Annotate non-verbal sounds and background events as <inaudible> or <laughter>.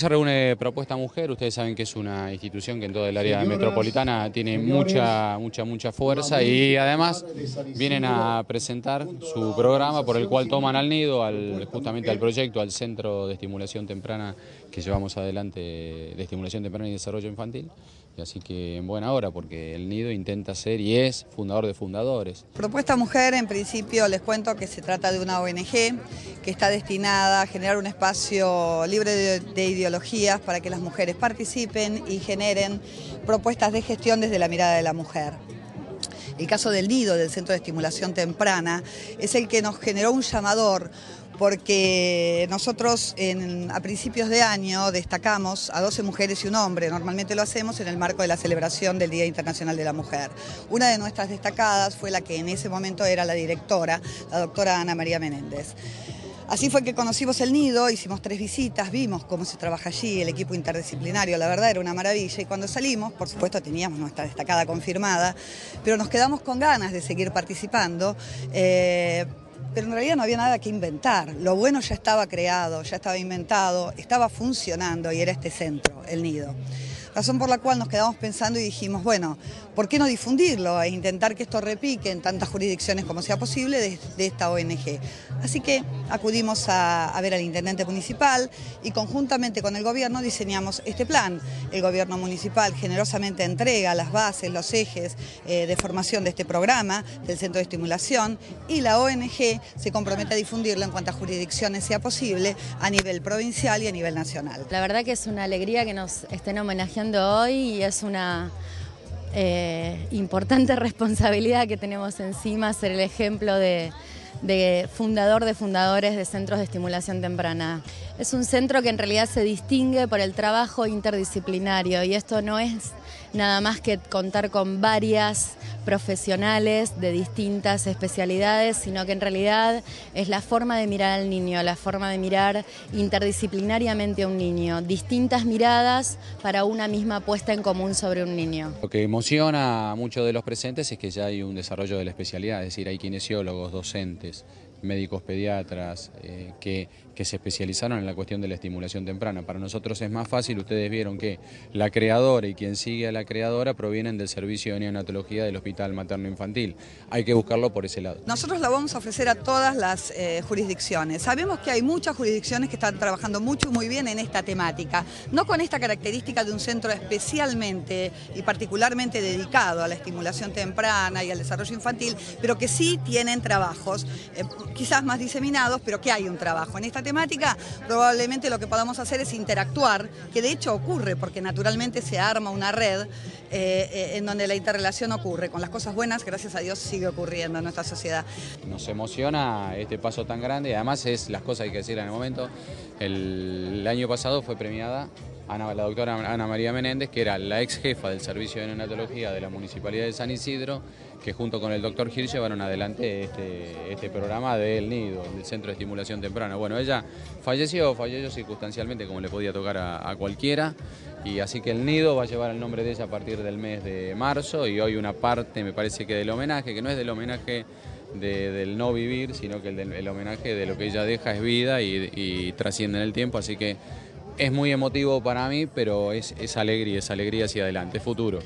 Se reúne Propuesta Mujer, ustedes saben que es una institución que en toda el área metropolitana tiene mucha, mucha, mucha fuerza y además vienen a presentar su programa por el cual toman al nido, al, justamente al proyecto, al Centro de Estimulación Temprana que llevamos adelante de Estimulación Temprana y Desarrollo Infantil. Y así que en buena hora porque el nido intenta ser y es fundador de fundadores. Propuesta Mujer, en principio les cuento que se trata de una ONG que está destinada a generar un espacio libre de, de para que las mujeres participen y generen propuestas de gestión desde la mirada de la mujer. El caso del nido, del Centro de Estimulación Temprana, es el que nos generó un llamador porque nosotros a principios de año destacamos a 12 mujeres y un hombre, normalmente lo hacemos en el marco de la celebración del Día Internacional de la Mujer. Una de nuestras destacadas fue la que en ese momento era la directora, la doctora Ana María Menéndez. Así fue que conocimos el nido, hicimos tres visitas, vimos cómo se trabaja allí, el equipo interdisciplinario, la verdad era una maravilla y cuando salimos, por supuesto teníamos nuestra destacada confirmada, pero nos quedamos con ganas de seguir participando. Eh, pero en realidad no había nada que inventar. Lo bueno ya estaba creado, ya estaba inventado, estaba funcionando y era este centro, el nido. Razón por la cual nos quedamos pensando y dijimos, bueno, ¿por qué no difundirlo e intentar que esto repique en tantas jurisdicciones como sea posible de, esta ONG? Así que acudimos a, ver al intendente municipal y conjuntamente con el gobierno diseñamos este plan. El gobierno municipal generosamente entrega las bases, los ejes eh, de formación de este programa del Centro de Estimulación y la ONG se compromete a difundirlo en cuantas jurisdicciones sea posible a nivel provincial y a nivel nacional. La verdad que es una alegría que nos estén homenajeando hoy y es una eh, importante <laughs> responsabilidad que tenemos encima ser el ejemplo de, de fundador de fundadores de centros de estimulación temprana. Es un centro que en realidad se distingue por el trabajo interdisciplinario y esto no es nada más que contar con varias profesionales de distintas especialidades, sino que en realidad es la forma de mirar al niño, la forma de mirar interdisciplinariamente a un niño, distintas miradas para una misma puesta en común sobre un niño. Lo que emociona a muchos de los presentes es que ya hay un desarrollo de la especialidad, es decir, hay kinesiólogos, docentes, médicos pediatras eh, que, que, se especializaron en la cuestión de la estimulación temprana. Para nosotros es más fácil, ustedes vieron que la creadora y quien sigue a la creadora provienen del servicio de neonatología del Hospital Materno Infantil. Hay que buscarlo por ese lado. Nosotros la vamos a ofrecer a todas las eh, jurisdicciones. Sabemos que hay muchas jurisdicciones que están trabajando mucho y muy bien en esta temática, no con esta característica de un centro especialmente y particularmente dedicado a la estimulación temprana y al desarrollo infantil, pero que sí tienen trabajos. Eh, quizás más diseminados, pero que hay un trabajo. En esta temática probablemente lo que podamos hacer es interactuar, que de hecho ocurre, porque naturalmente se arma una red eh, eh, en donde la interrelación ocurre. Con las cosas buenas, gracias a Dios, sigue ocurriendo en nuestra sociedad. Nos emociona este paso tan grande, además es las cosas hay que decir en el momento. el año pasado fue premiada Ana, la doctora Ana María Menéndez, que era la ex jefa del Servicio de Neonatología de la Municipalidad de San Isidro, que junto con el doctor Gil llevaron adelante este, este programa del NIDO, del Centro de Estimulación Temprana. Bueno, ella falleció, falleció circunstancialmente como le podía tocar a, cualquiera, y así que el nido va a llevar el nombre de ella a partir del mes de marzo, y hoy una parte, me parece que del homenaje, que no es del homenaje del no vivir, sino que el, homenaje de lo que ella deja es vida y, y trasciende en el tiempo, así que es muy emotivo para mí, pero es, es alegría, es alegría hacia adelante, es futuro.